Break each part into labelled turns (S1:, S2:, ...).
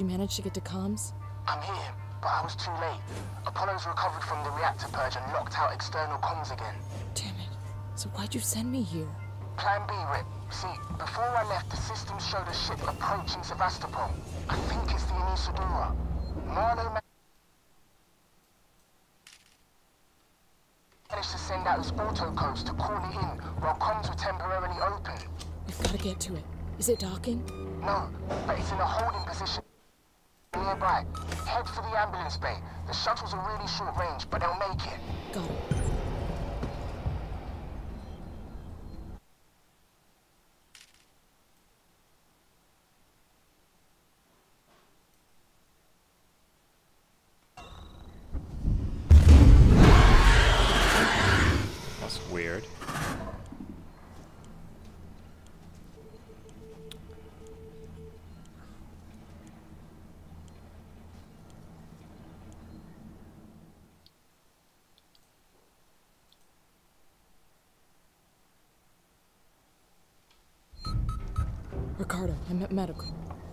S1: you manage to get to comms?
S2: I'm here, but I was too late. Apollo's recovered from the reactor purge and locked out external comms again.
S1: Damn it. So why'd you send me here?
S2: Plan B, Rip. See, before I left, the systems showed a ship approaching Sevastopol. I think it's the Anesidora. Marlowe managed to send out his auto codes to call it in while comms were temporarily open.
S1: We've gotta get to it. Is it docking?
S2: No, but it's in a holding position nearby. Head for the ambulance bay. The shuttles are really short range, but they'll make it.
S1: It. Ricardo, I'm at medical.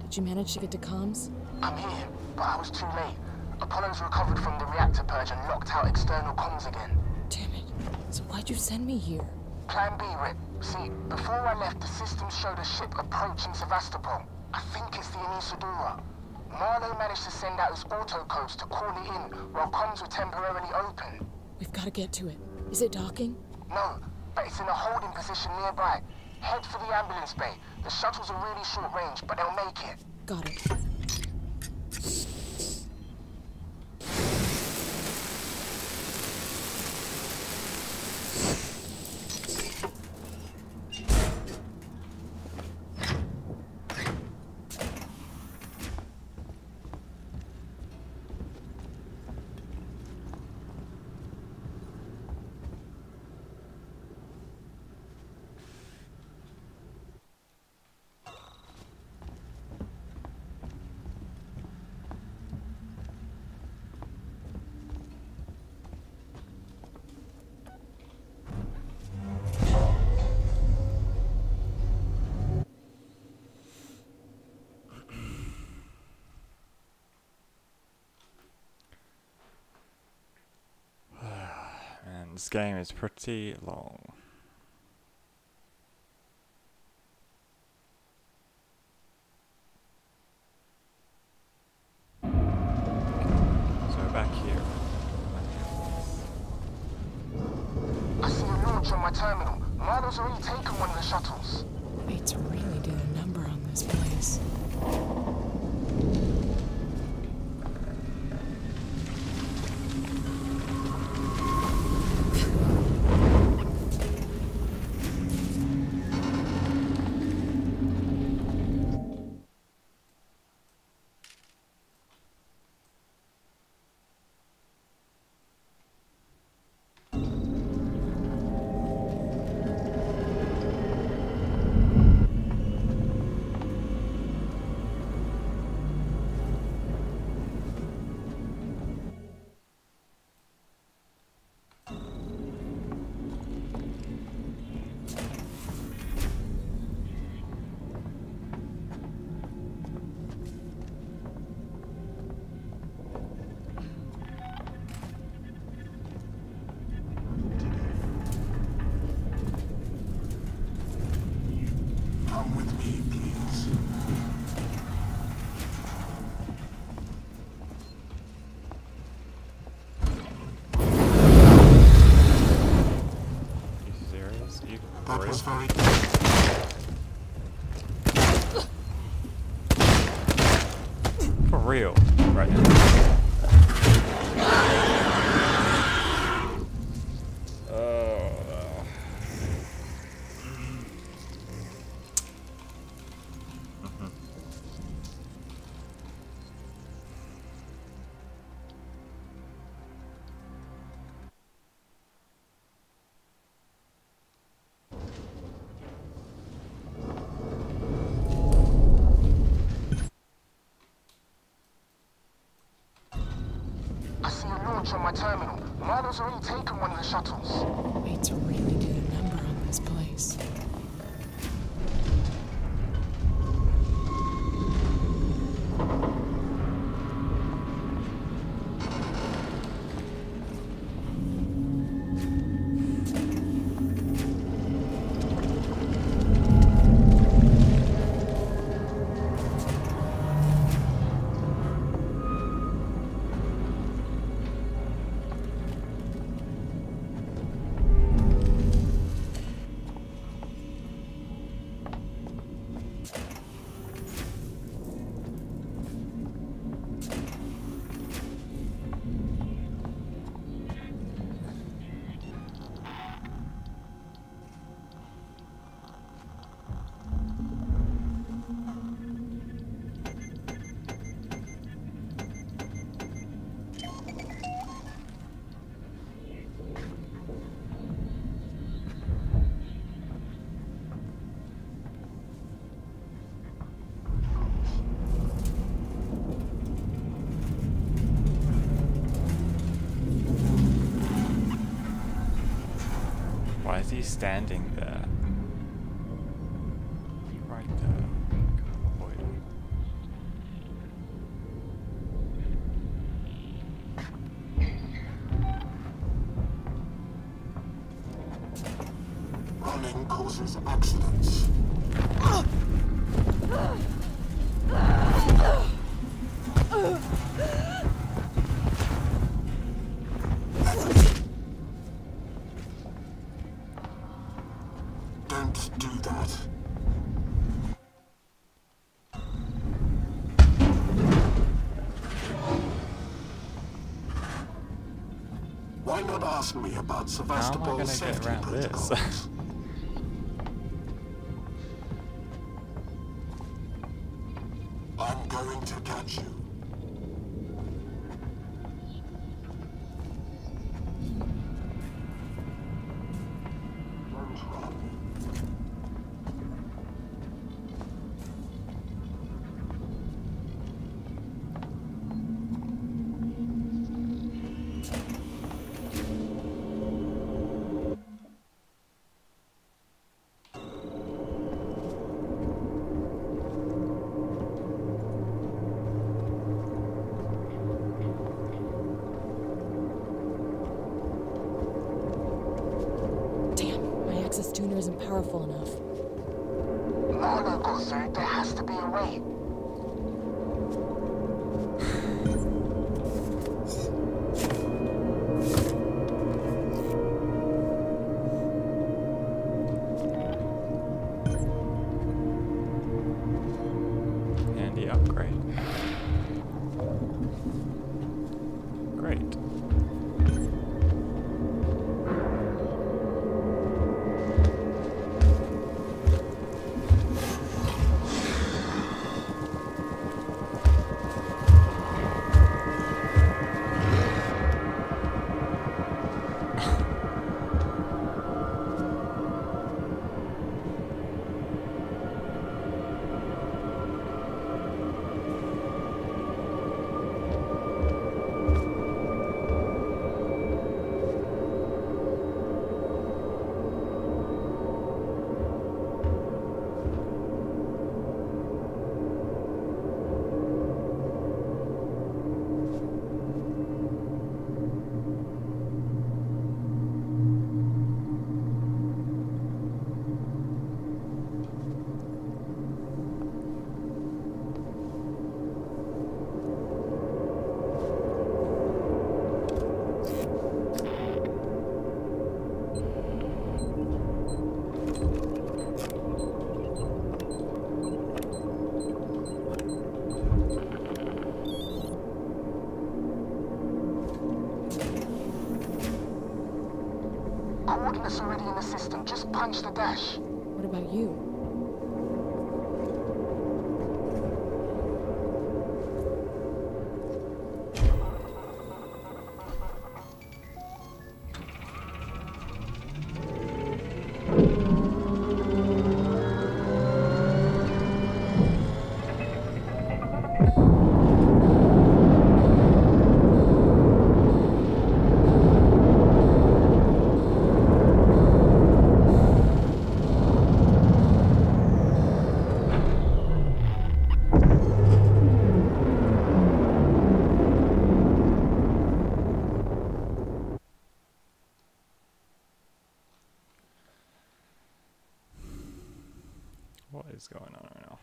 S1: Did you manage to get to comms?
S2: I'm here, but I was too late. Apollo's recovered from the reactor purge and locked out external comms again.
S1: Damn it. So why'd you send me here?
S2: Plan B, Rip. See, before I left, the systems showed a ship approaching Sevastopol. I think it's the Anesidora. Marlowe managed to send out his auto codes to call it in while comms were temporarily open.
S1: We've gotta get to it. Is it docking?
S2: No, but it's in a holding position nearby. Head for the ambulance bay. The shuttles are really short range, but they'll make it.
S1: Got it.
S3: And this game is pretty long. Real? Right now.
S2: A on my terminal. Marlowe's already taken one of the shuttles.
S1: Fates really did a number on this place.
S3: Is he standing there?
S4: Don't do that. Why not ask me about
S3: How am I
S4: Sevastopol's safety protocols?
S5: powerful enough.
S2: Marlowe got through. There has to be a way. Punch the dash.
S3: Is going on right now?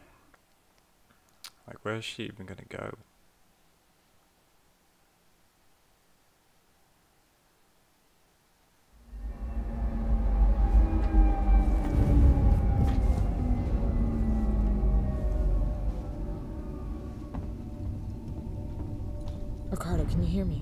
S3: Like, where's she even gonna go?
S5: Ricardo, can you hear me?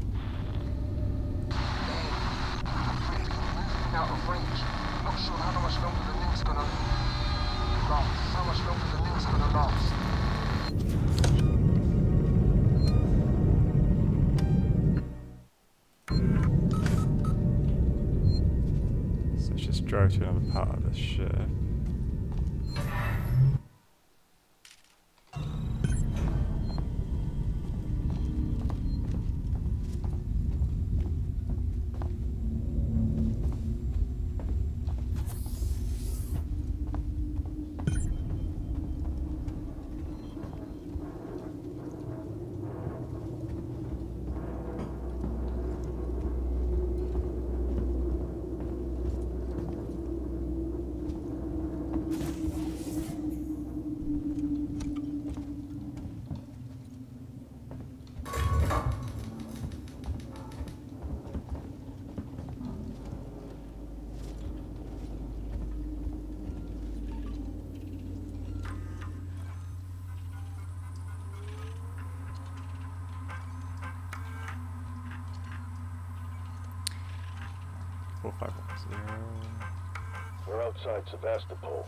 S3: Part of the ship. Five one zero.
S6: We're outside Sevastopol.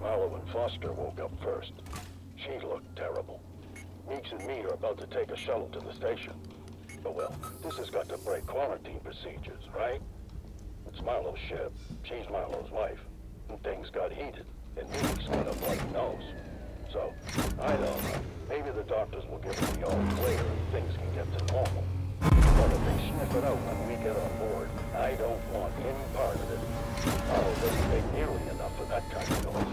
S6: Marlowe and Foster woke up first. She looked terrible. Meeks and me are about to take a shuttle to the station. But well, this has got to break quarantine procedures, right? It's Marlowe's ship. She's Marlowe's wife. And things got heated. And Meeks got a bloody nose. So, I don't know. Maybe the doctors will give us the all clear and things can get to normal. But if they sniff it out when we get on board, it. Marlowe doesn't make nearly enough for that kind of noise.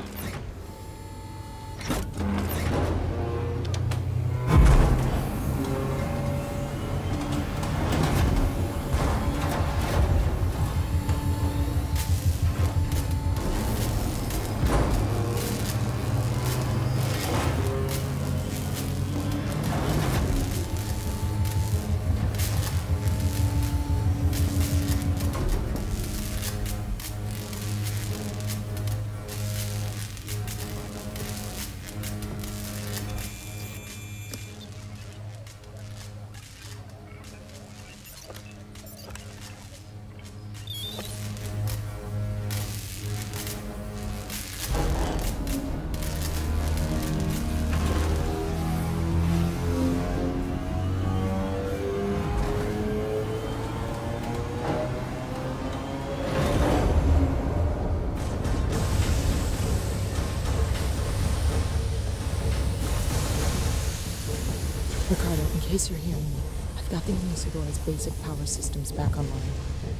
S1: Case you're hearing me, I've got the Anesidora's basic power systems back online.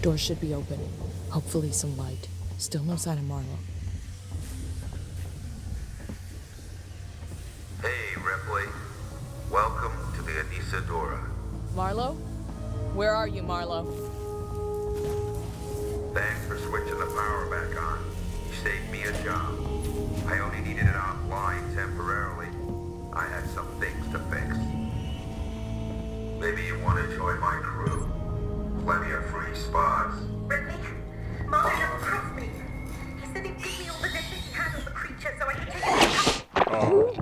S1: Doors should be open. Hopefully some light. Still no sign of Marlowe.
S7: Hey, Ripley. Welcome to the Anesidora.
S1: Marlowe? Where are you, Marlowe?
S7: Thanks for switching the power back on. You saved me a job. I only needed it offline temporarily. I had some things to fix. Maybe you want to join my crew. Plenty of free spots.
S8: Ripley, Marlowe never trust me. He said he'd give me all the dishes he had of the creature so I could take it.
S3: Oh,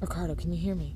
S1: Ricardo, can you hear me?